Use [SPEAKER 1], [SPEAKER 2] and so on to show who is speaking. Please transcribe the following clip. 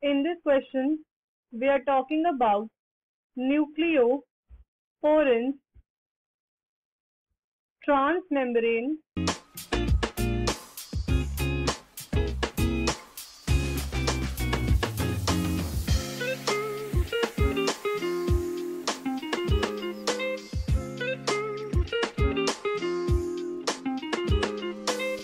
[SPEAKER 1] In this question, we are talking about nucleoporins, transmembrane